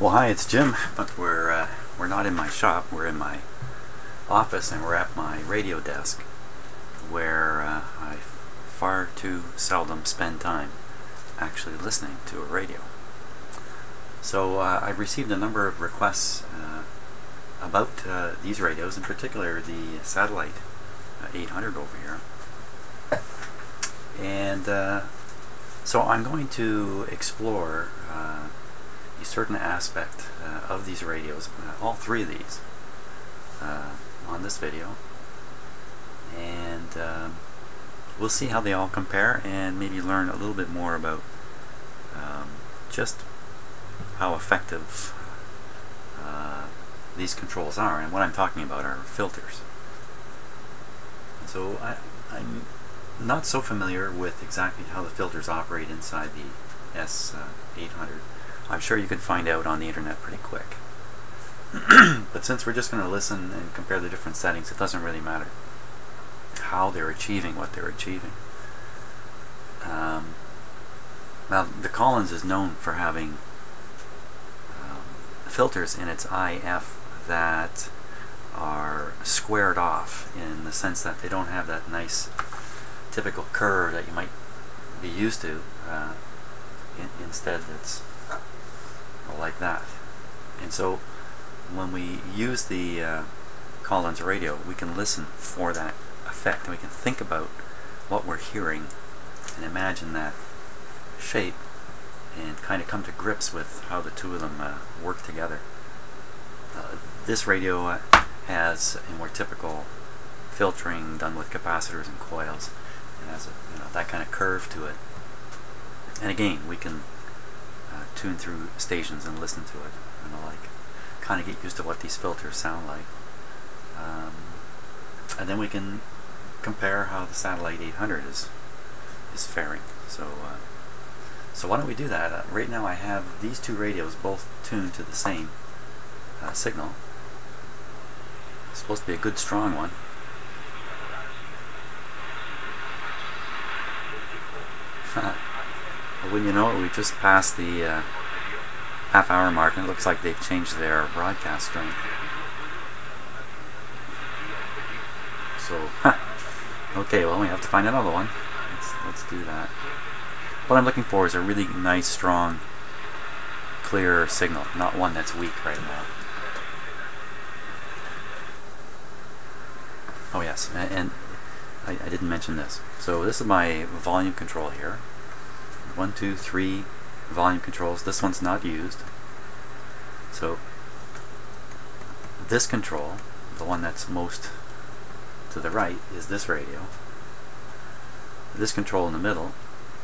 Well, hi, it's Jim, but we're uh, we're not in my shop. We're in my office, and we're at my radio desk, where uh, I far too seldom spend time actually listening to a radio. So uh, I've received a number of requests uh, about uh, these radios, in particular the Satellit uh, 800 over here, and so I'm going to explore a certain aspect uh, of these radios, uh, all three of these, uh, on this video. And um, we'll see how they all compare and maybe learn a little bit more about um, just how effective uh, these controls are. And what I'm talking about are filters. So I, I'm not so familiar with exactly how the filters operate inside the S800. I'm sure you can find out on the internet pretty quick. but since we're just going to listen and compare the different settings, it doesn't really matter how they're achieving what they're achieving. Um, now, the Collins is known for having um, filters in its IF that are squared off in the sense that they don't have that nice typical curve that you might be used to. Uh, in, instead, it's like that. And so when we use the uh, Collins radio, we can listen for that effect and we can think about what we're hearing and imagine that shape and kind of come to grips with how the two of them uh, work together. Uh, this radio uh, has a more typical filtering done with capacitors and coils. It has a, you know, that kind of curve to it. And again, we can tune through stations and listen to it and the like. Kind of get used to what these filters sound like. Um, and then we can compare how the Satellit 800 is is faring. So, uh, so why don't we do that? Uh, right now I have these two radios both tuned to the same uh, signal. It's supposed to be a good strong one. when you know it, we just passed the uh, half hour mark and it looks like they've changed their broadcast strength. So, okay, well we have to find another one. Let's, let's do that. What I'm looking for is a really nice, strong, clear signal, not one that's weak right now. Oh yes, and, and I, I didn't mention this. So this is my volume control here one, two, three volume controls. This one's not used. So this control, the one that's most to the right, is this radio. This control in the middle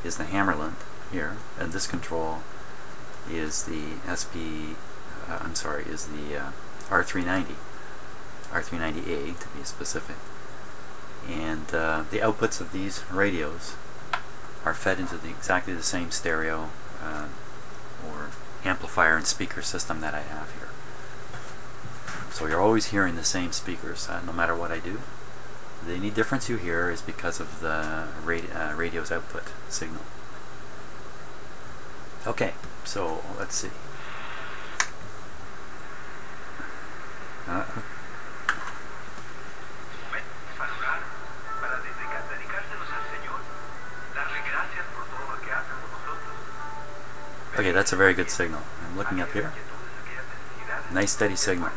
is the Hammarlund here, and this control is the SP, uh, I'm sorry, is the uh, R390, R390A to be specific. And uh, the outputs of these radios are fed into the, exactly the same stereo uh, or amplifier and speaker system that I have here. So you're always hearing the same speakers uh, no matter what I do. The only difference you hear is because of the radi uh, radio's output signal. Okay, so let's see. Uh, Okay, that's a very good signal. I'm looking up here. Nice steady signal.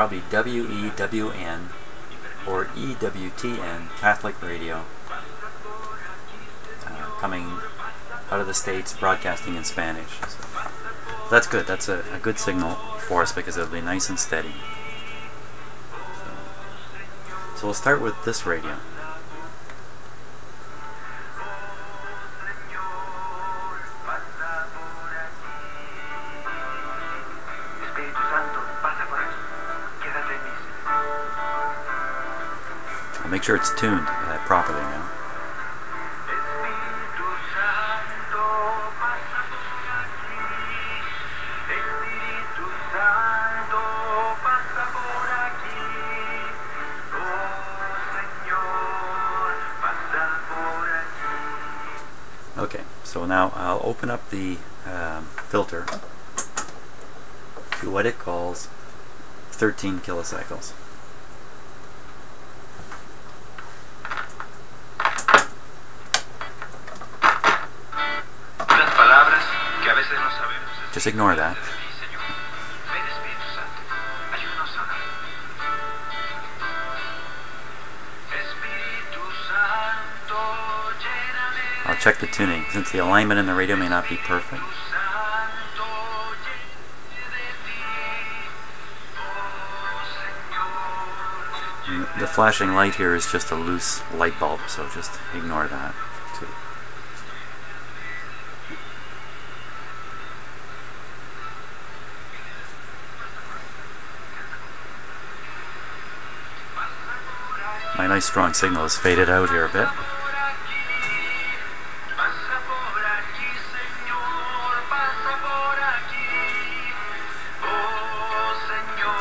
Probably WEWN or EWTN Catholic Radio uh, coming out of the States broadcasting in Spanish. So that's good. That's a, a, good signal for us because it'll be nice and steady. So we'll start with this radio. Make sure it's tuned uh, properly now. Okay, so now I'll open up the um, filter to what it calls 13 kilocycles. Just ignore that. I'll check the tuning since the alignment in the radio may not be perfect. Mm, the flashing light here is just a loose light bulb, so just ignore that. Too. Nice strong signal has faded out here a bit.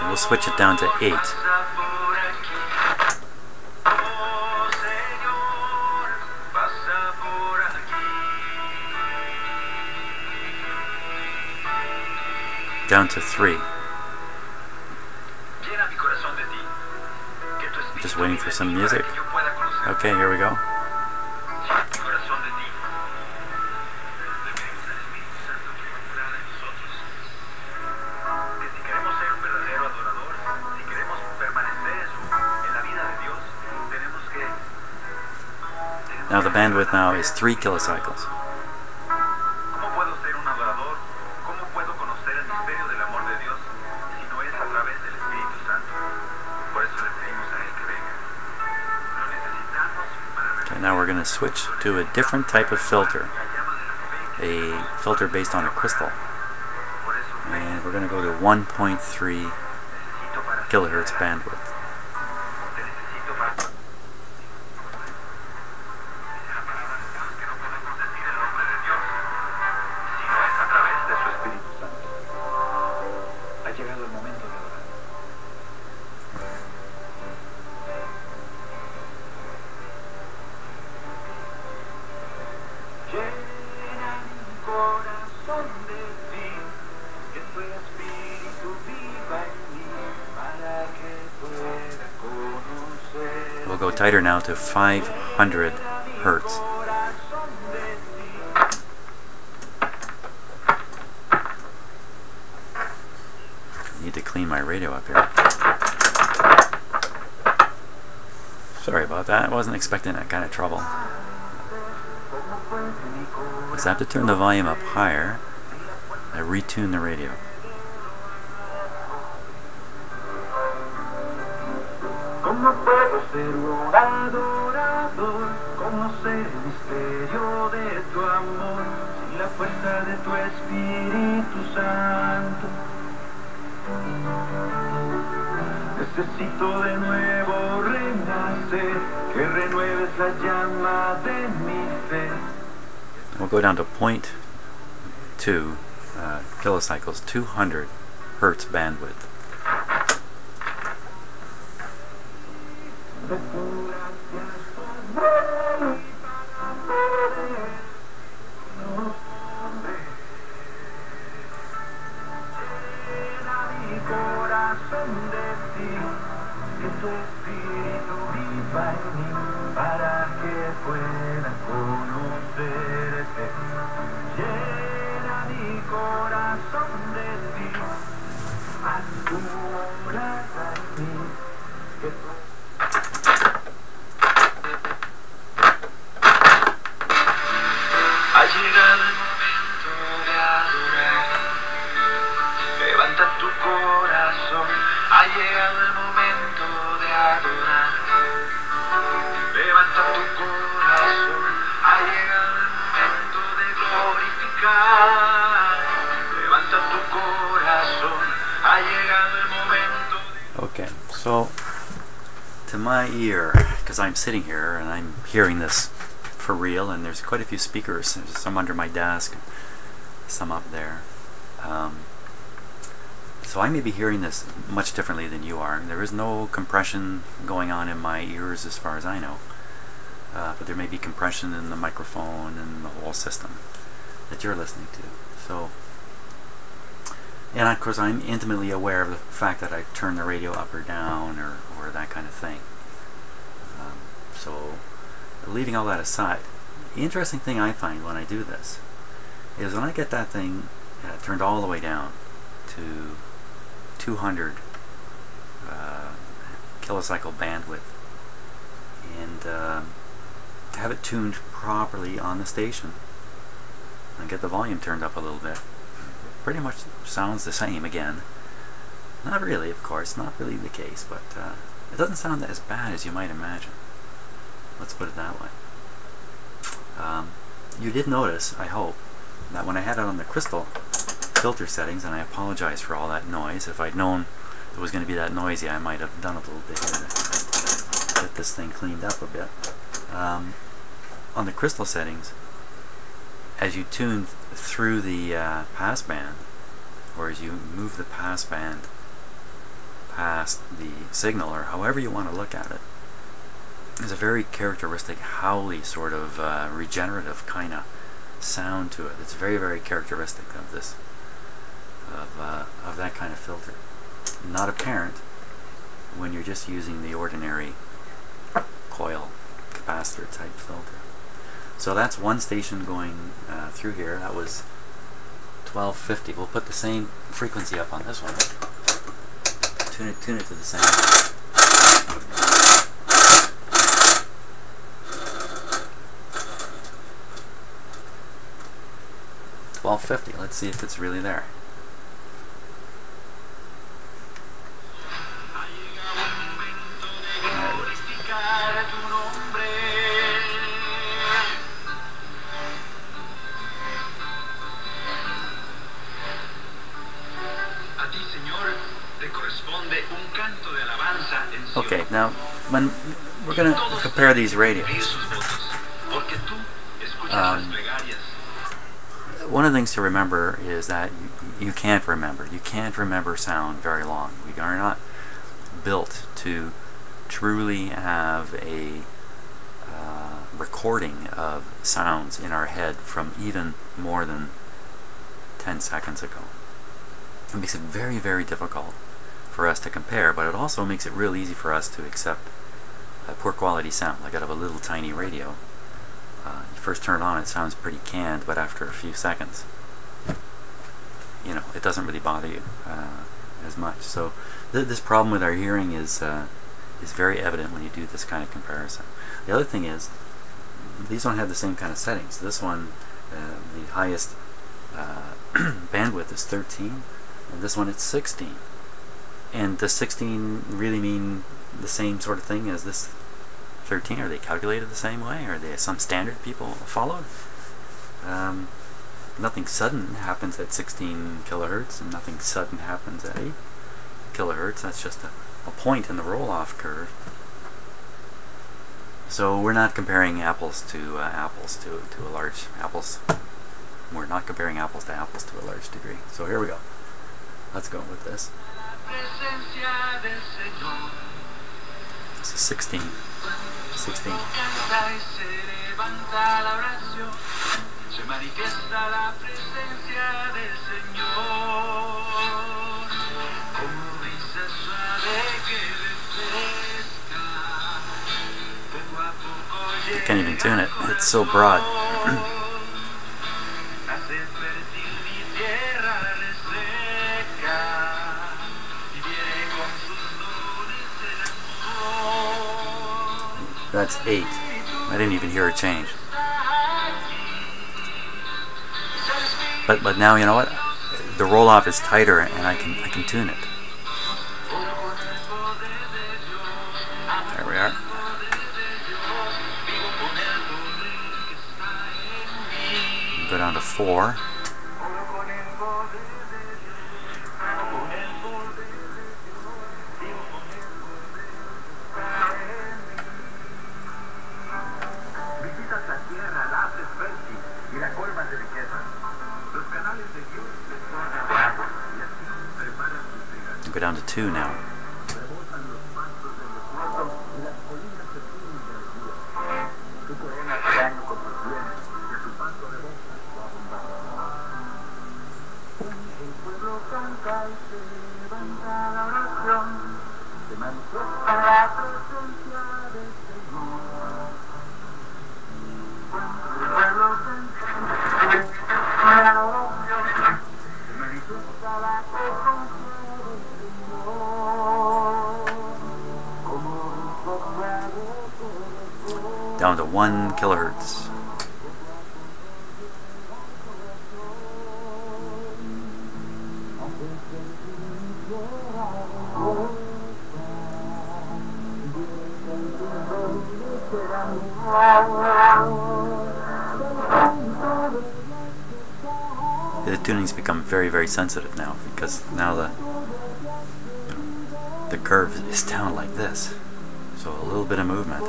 we'll switch it down to 8. Down to 3. Waiting for some music. Okay, here we go. Now the bandwidth now is 3 kilocycles. Going to switch to a different type of filter. A filter based on a crystal. And we're going to go to 1.3 kilohertz bandwidth. To 500 hertz. I need to clean my radio up here. Sorry about that. I wasn't expecting that kind of trouble. I have to turn the volume up higher. I retune the radio. ¿Cómo puedo ser un adorador? Conocer el misterio de tu amor sin la fuerza de tu Espíritu Santo. Necesito de nuevo renacer, que renueves la llama de mi fe. We'll go down to point two uh, kilocycles, 200 hertz bandwidth. Thank. Levanta tu corazón, ha llegado el momento de adorar. Levanta tu corazón, ha llegado el momento de glorificar. Levanta tu corazón, ha llegado el momento de... Okay, so to my ear, because I'm sitting here and I'm hearing this for real, and there's quite a few speakers, there's some under my desk, some up there. Um, so I may be hearing this much differently than you are. There is no compression going on in my ears as far as I know. Uh, but there may be compression in the microphone and the whole system that you're listening to. So, and of course I'm intimately aware of the fact that I turn the radio up or down or, or that kind of thing. Um, so, leaving all that aside, the interesting thing I find when I do this is when I get that thing uh, turned all the way down to 200 uh, kilocycle bandwidth and uh, have it tuned properly on the station and get the volume turned up a little bit. Pretty much sounds the same again. Not really, of course, not really the case, but uh, it doesn't sound as bad as you might imagine. Let's put it that way. Um, you did notice, I hope, that when I had it on the crystal filter settings, and I apologize for all that noise. If I'd known it was going to be that noisy, I might have done a little bit to get this thing cleaned up a bit. Um, on the crystal settings, as you tune through the uh, passband, or as you move the passband past the signal, or however you want to look at it, there's a very characteristic howly sort of uh, regenerative kind of sound to it. It's very, very characteristic of this, of, uh, of that kind of filter. Not apparent when you're just using the ordinary coil capacitor type filter. So that's one station going uh, through here. That was 1250. We'll put the same frequency up on this one. Tune it, tune it to the same. Twelve fifty. Let's see if it's really there. Now when we're going to compare these radios. Um, one of the things to remember is that you, you can't remember. You can't remember sound very long. We are not built to truly have a uh, recording of sounds in our head from even more than 10 seconds ago. It makes it very, very difficult for us to compare, but it also makes it real easy for us to accept a poor quality sound, like out of a little tiny radio. Uh, you first turn it on, it sounds pretty canned, but after a few seconds, you know, it doesn't really bother you uh, as much. So th- this problem with our hearing is uh, is very evident when you do this kind of comparison. The other thing is, these don't have the same kind of settings. This one, uh, the highest uh, bandwidth is 13, and this one it's 16. And does 16 really mean the same sort of thing as this 13? Are they calculated the same way? Are they some standard people followed? Um, nothing sudden happens at 16 kilohertz, and nothing sudden happens at 8 kilohertz. That's just a, a point in the roll-off curve. So we're not comparing apples to uh, apples to, to a large apples. We're not comparing apples to apples to a large degree. So here we go. Let's go with this. La presencia del Señor. This is 16. 16. Canta y se levanta la oración, se manifiesta la presencia del Señor. Como brisa suave que refresca, poco a poco Can't even tune it. It's so broad. That's 8. I didn't even hear a change. But, but now, you know what? The roll-off is tighter and I can, I can tune it. There we are. Go down to 4. Go down to two now. 1 kilohertz. The tuning's become very, very sensitive now because now the the curve is down like this, so a little bit of movement.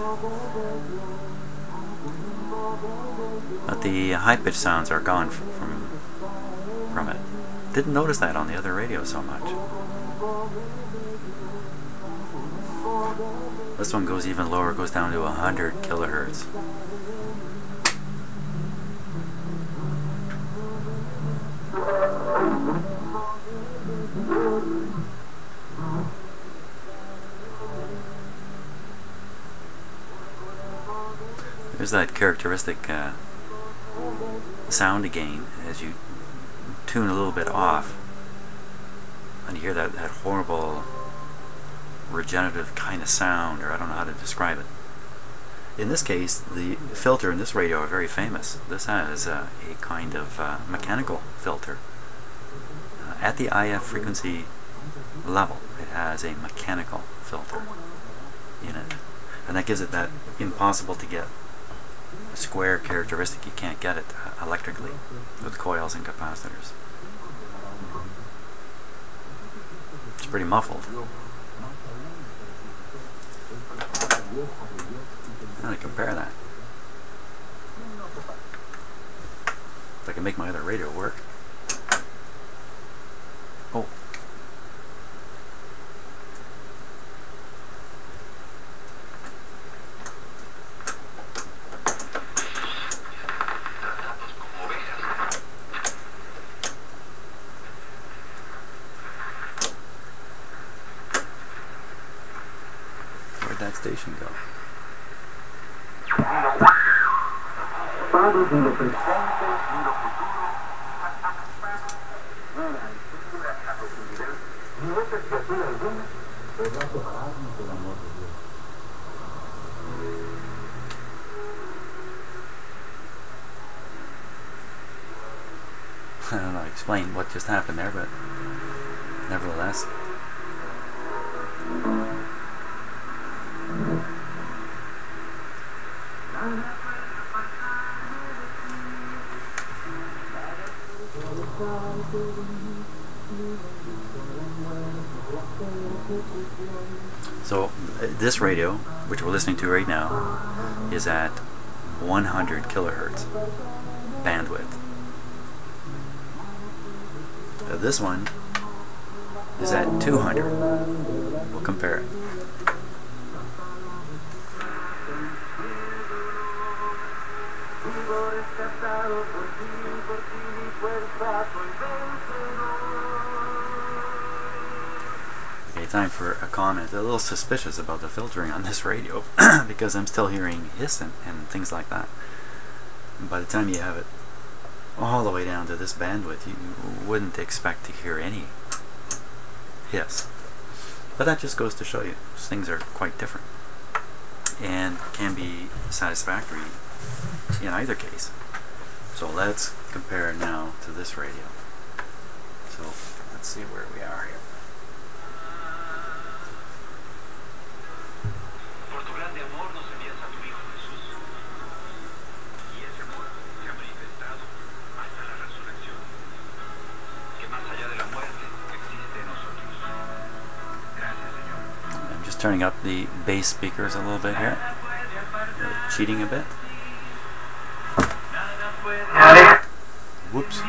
But the high pitched sounds are gone from from it. Didn't notice that on the other radio so much. This one goes even lower, goes down to 100 kilohertz. That characteristic uh, sound again as you tune a little bit off and you hear that, that horrible regenerative kind of sound or I don't know how to describe it. In this case, the filter in this radio are very famous. This has uh, a kind of uh, mechanical filter. Uh, at the IF frequency level, it has a mechanical filter in it. And that gives it that impossible to get square characteristic. You can't get it uh, electrically with coils and capacitors. It's pretty muffled. How to compare that? If I can make my other radio work. De Dios. I don't know, explain what just happened there, but nevertheless. This radio, which we're listening to right now, is at 100 kilohertz bandwidth. Uh, this one is at 200. We'll compare it. Time for a comment. A little suspicious about the filtering on this radio because I'm still hearing hiss and, and things like that. And by the time you have it all the way down to this bandwidth, you wouldn't expect to hear any hiss. But that just goes to show you things are quite different and can be satisfactory in either case. So let's compare now to this radio. So let's see where we are here. Turning up the bass speakers a little bit here. Cheating a bit. Whoops.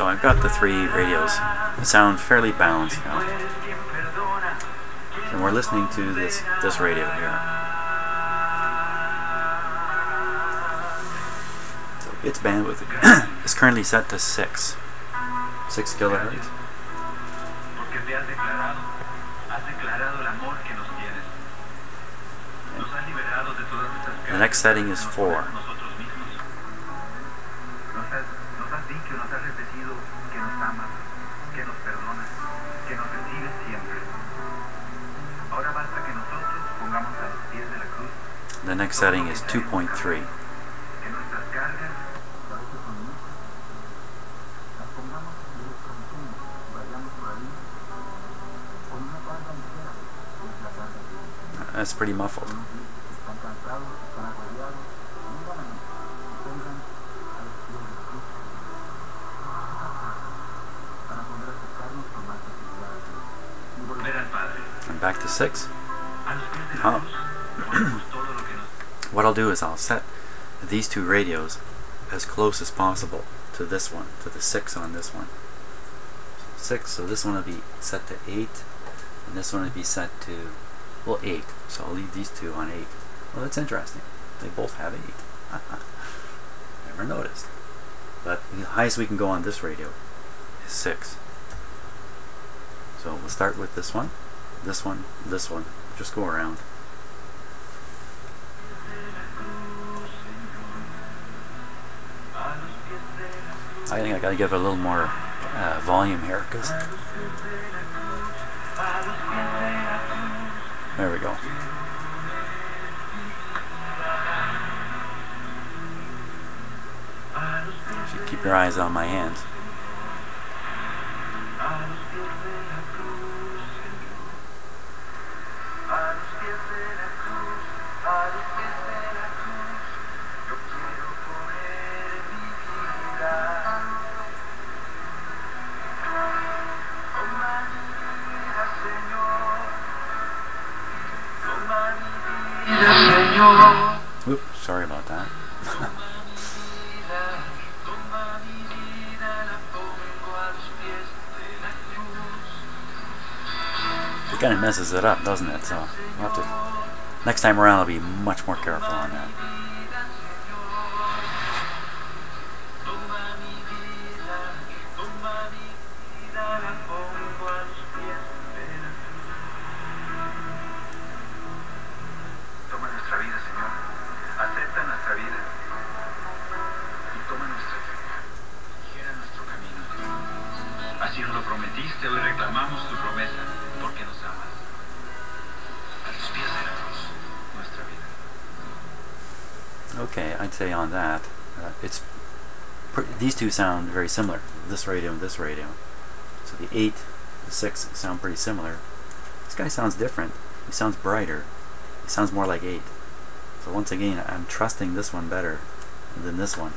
So I've got the three radios. It sound fairly balanced now. And we're listening to this, this radio here. Its bandwidth is currently set to 6. 6 kilohertz. The next setting is 4. Facilidad a Dios. Y volver ver al Padre. And back to six. I'll do is I'll set these two radios as close as possible to this one, to the six on this one. Six, so this one will be set to eight, and this one will be set to, well, eight. So I'll leave these two on eight. Well, that's interesting. They both have eight. Never noticed. But the highest we can go on this radio is six. So we'll start with this one, this one, this one. Just go around. I think I gotta give it a little more uh, volume here, because there we go. Keep your eyes on my hands. Señor. Oop, sorry about that. It kind of messes it up, doesn't it? So we'll have to. Next time around, I'll be much more careful on that. That, uh, it's these two sound very similar. This radio and this radio. So the eight, the six sound pretty similar. This guy sounds different. He sounds brighter. He sounds more like eight. So once again, I'm trusting this one better than this one.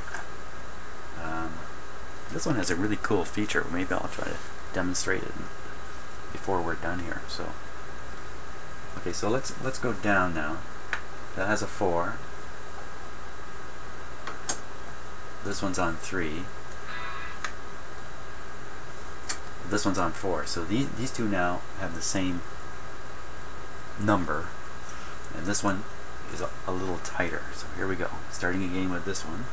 Um, this one has a really cool feature. Maybe I'll try to demonstrate it before we're done here. So Okay, so let's let's go down now. That has a four. This one's on three. This one's on four. So these these two now have the same number, and this one is a, a little tighter. So here we go. Starting again with this one.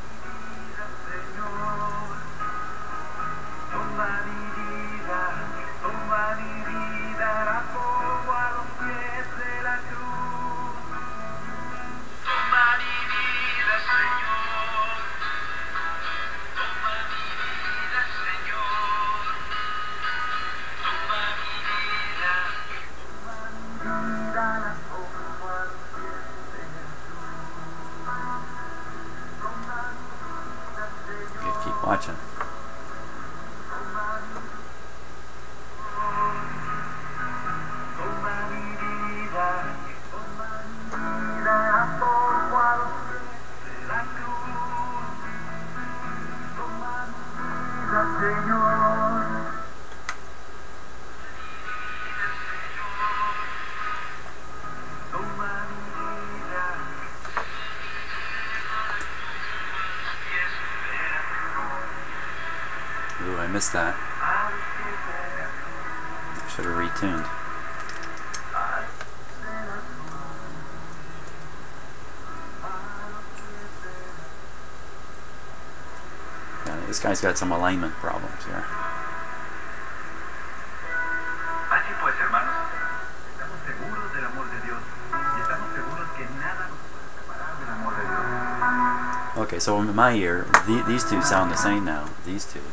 Missed that. a los pies de la cruz. Should have retuned. Yeah, this guy's got some alignment problems here. Así pues, hermanos, estamos seguros del amor de Dios y estamos seguros que nada nos puede separar del amor de Dios. Okay, so in my ear, the, these two sound the same now. These two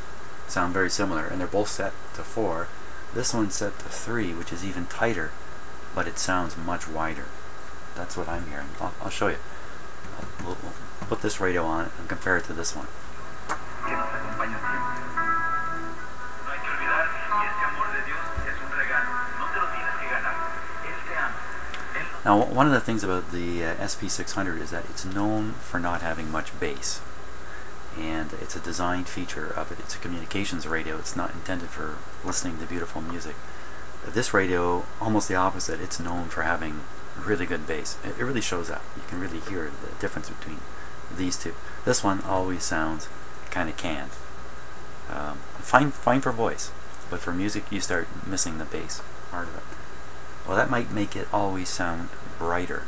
sound very similar, and they're both set to four. This one's set to three, which is even tighter, but it sounds much wider. That's what I'm hearing. I'll, I'll show you. We'll, we'll put this radio on and compare it to this one. Now, one of the things about the uh, SP600 is that it's known for not having much bass. And it's a design feature of it. It's a communications radio. It's not intended for listening to beautiful music. This radio, almost the opposite. It's known for having really good bass. It, it really shows up. You can really hear the difference between these two. This one always sounds kind of canned. Um, fine, fine for voice, but for music, you start missing the bass part of it. Well, that might make it always sound brighter,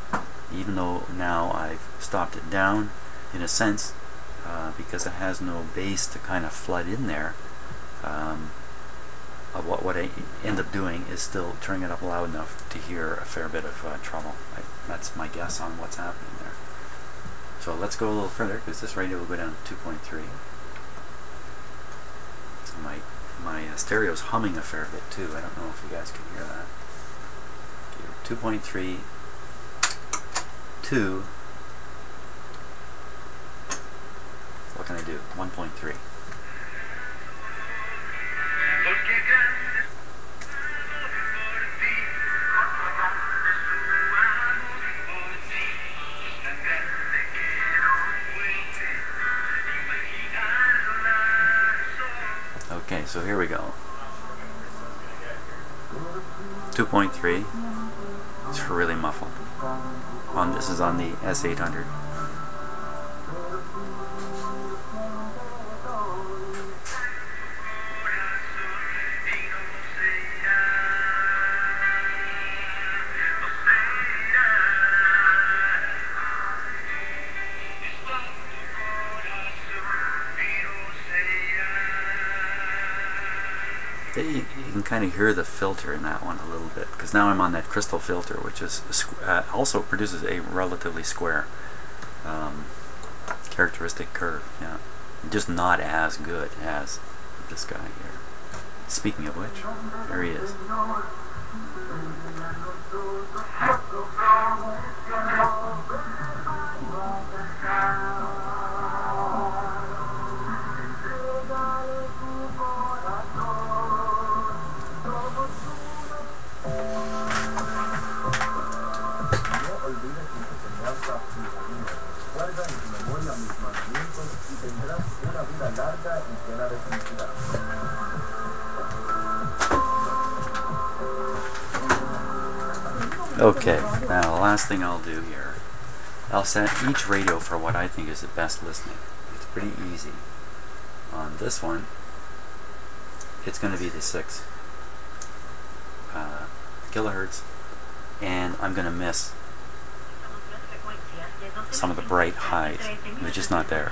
even though now I've stopped it down, in a sense, uh, because it has no bass to kind of flood in there. Um, uh, what, what I end up doing is still turning it up loud enough to hear a fair bit of uh, treble. I, that's my guess on what's happening there. So let's go a little further, because this radio will go down to 2.3. My, my uh, stereo's humming a fair bit too. I don't know if you guys can hear that. Okay, 2.3, 2. No puede imaginarlo la razón. Okay, so here we go. 2.3. It's really muffled. On this is on the S800. Kind of hear the filter in that one a little bit because now I'm on that crystal filter, which is uh, also produces a relatively square um, characteristic curve. Yeah, just not as good as this guy here. Speaking of which, there he is. Okay, now the last thing I'll do here, I'll set each radio for what I think is the best listening. It's pretty easy. On this one, it's going to be the 6 uh, kilohertz, and I'm going to miss some of the bright highs. They're just not there.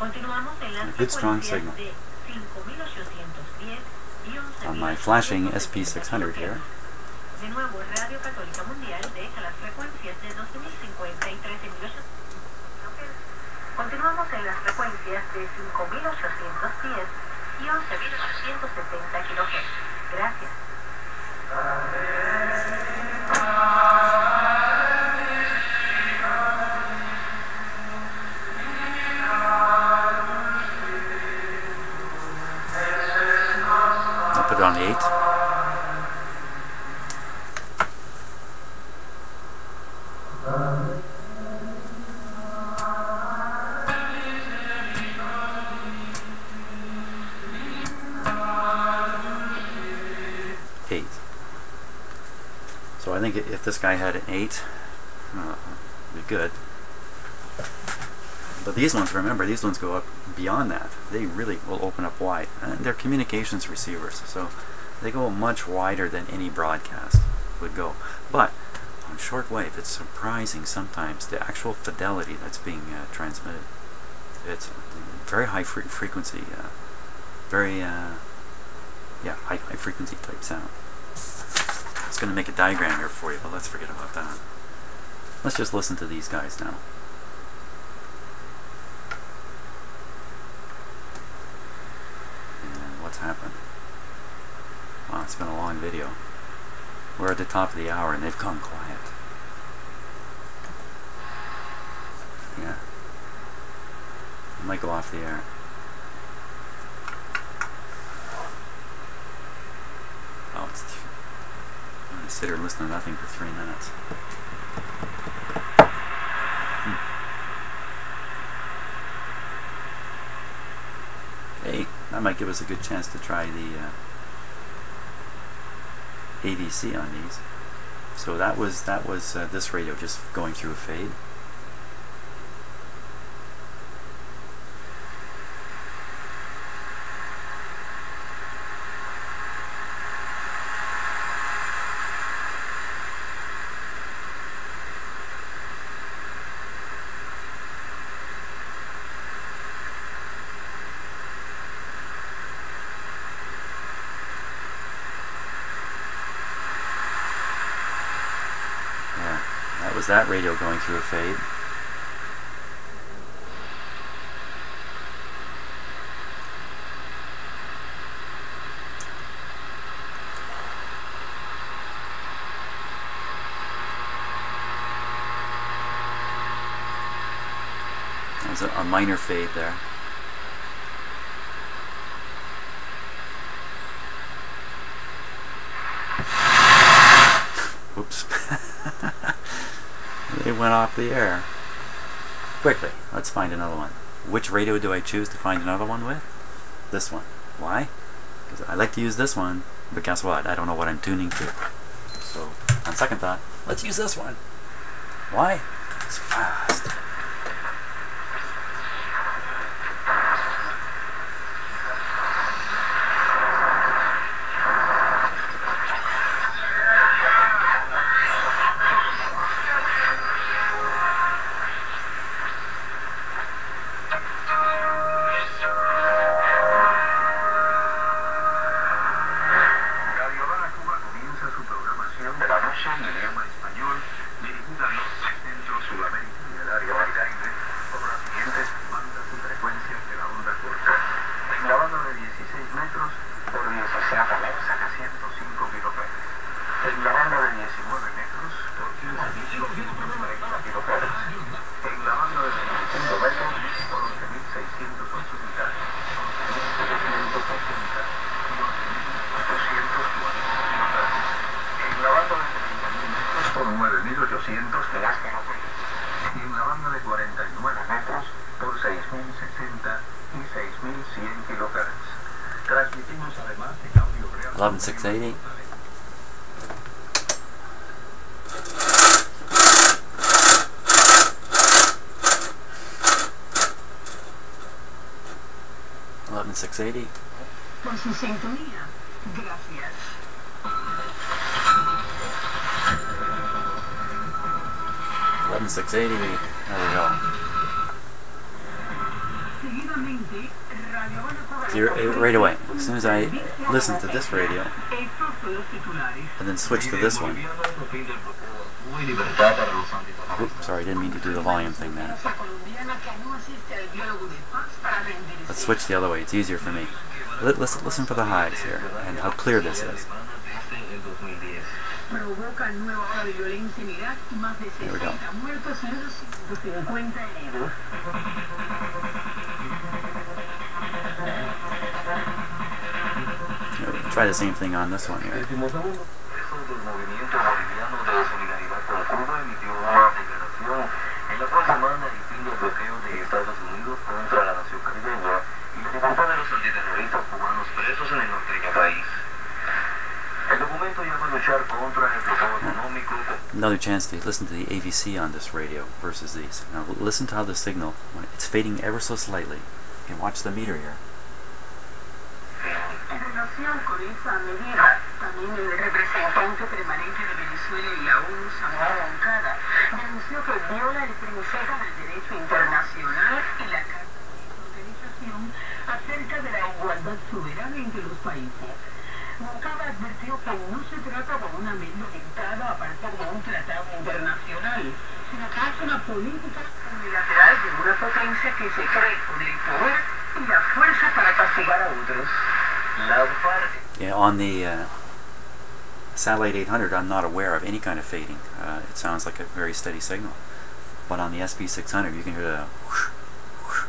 A good strong signal. On my flashing SP600 here, De nuevo, Radio Católica Mundial deja las frecuencias de 12.050 y 13.800. Continuamos en las frecuencias de 5.810 y 11.870 kHz. Gracias. If this guy had an eight, uh, be good. But these ones, remember, these ones go up beyond that. They really will open up wide. And they're communications receivers, so they go much wider than any broadcast would go. But on shortwave, it's surprising sometimes the actual fidelity that's being uh, transmitted. It's very high fre- frequency, uh, very, uh, yeah, high, high frequency type sound. Was going to make a diagram here for you, but let's forget about that. Let's just listen to these guys now. And what's happened? Wow, it's been a long video. We're at the top of the hour and they've gone quiet. Yeah. I might go off the air. Oh, it's. I'm gonna sit here and listen to nothing for three minutes. Hmm. Hey, that might give us a good chance to try the uh, ADC on these. So that was that was uh, this radio just going through a fade. Yeah, that was that radio going through a fade. Was a, a minor fade there. Whoops. they went off the air. Quickly, let's find another one. Which radio do I choose to find another one with? This one. Why? Because I like to use this one, but guess what? I don't know what I'm tuning to. So, on second thought, let's use this one. Why? It's fast. 10680. Eleven six eighty. Eleven six eighty. There we go. Uh, right away, as soon as I listen to this radio and then switch to this one. Oops, sorry, I didn't mean to do the volume thing there. Let's switch the other way. It's easier for me. Let, us listen for the highs here and how clear this is. There we go. Try the same thing on this one here. Another chance to listen to the AVC on this radio versus these. Now listen to how the signal, when it's fading ever so slightly. You can watch the meter here. También el representante permanente de Venezuela en la ONU, Samuel Moncada, denunció que viola el principio del derecho internacional y la Carta de Organización acerca de la igualdad soberana entre los países. Moncada advirtió que no se trata de una medida dictada a partir de un tratado internacional, sino que es una política unilateral de una potencia que se cree con el poder y la fuerza para castigar a otros. La Yeah, on the uh, Satellit 800, I'm not aware of any kind of fading. Uh, it sounds like a very steady signal. But on the SP600, you can hear the whoosh, whoosh,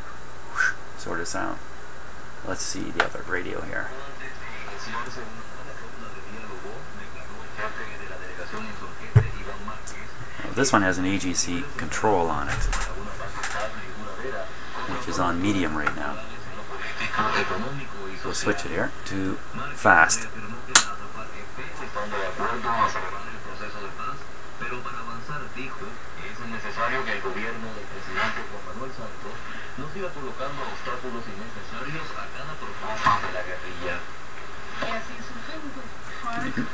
whoosh sort of sound. Let's see the other radio here. Well, this one has an AGC control on it, which is on medium right now. We'll switch it here to fast.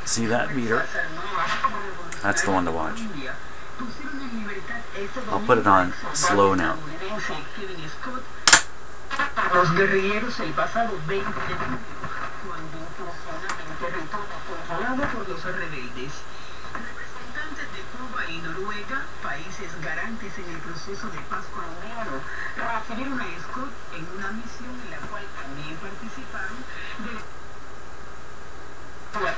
See that meter? That's the one to watch. I'll put it on slow now. Los guerrilleros el pasado 20 de junio, cuando incursionaron en territorio controlado por los rebeldes. Representantes de Cuba y Noruega, países garantes en el proceso de paz colombiano, recibieron a Scott en una misión en la cual también participaron de la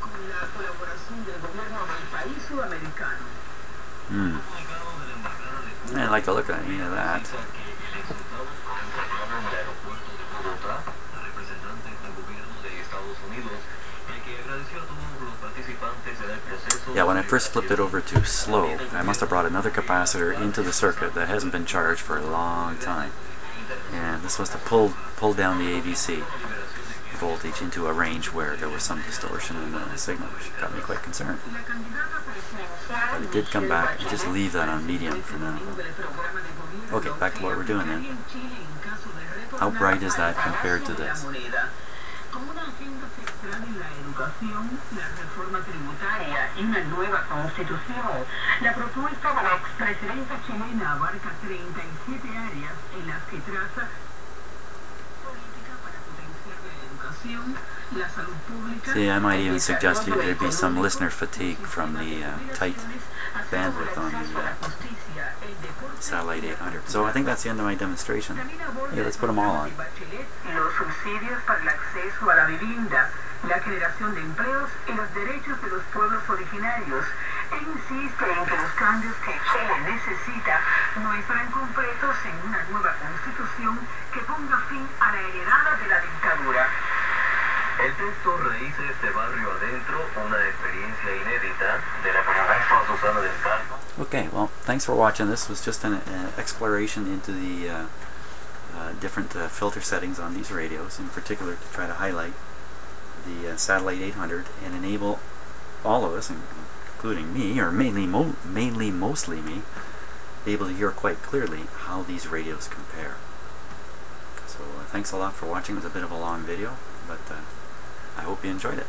con la colaboración del gobierno del país sudamericano. Hmm. I like the look of any of that. Yeah, when I first flipped it over to slow, I must have brought another capacitor into the circuit that hasn't been charged for a long time. And this was to pull pull down the AVC voltage into a range where there was some distortion in the signal, which got me quite concerned. But it did come back. Just leave that on medium for now. Okay, back to what we're doing then. How bright is that compared to this? La propuesta de la expresidenta chilena abarca 37 áreas en las que traza See, I might even suggest you there be some listener fatigue from the uh, tight bandwidth on the uh, Satellit 800. So I think that's the end of my demonstration. Yeah, let's put them all on. Los subsidios para el acceso a la vivienda, la generación de empleos y los derechos de los pueblos originarios. E insiste en que los cambios que Chile necesita no estarán completos en una nueva constitución que ponga fin a la heredada de la dictadura. El texto este barrio adentro, una experiencia inédita de la periodista Susana del Carmo. Okay, well, thanks for watching. This was just an, an exploration into the uh, uh, different uh, filter settings on these radios, in particular to try to highlight the uh, Satellit 800 and enable all of us, including me, or mainly, mo mainly mostly me, able to hear quite clearly how these radios compare. So uh, thanks a lot for watching. It was a bit of a long video, but uh, I hope you enjoyed it.